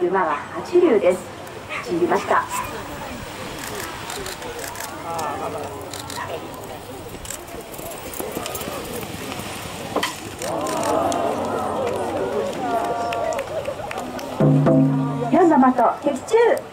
馬は八竜です。散りました。4の的的中。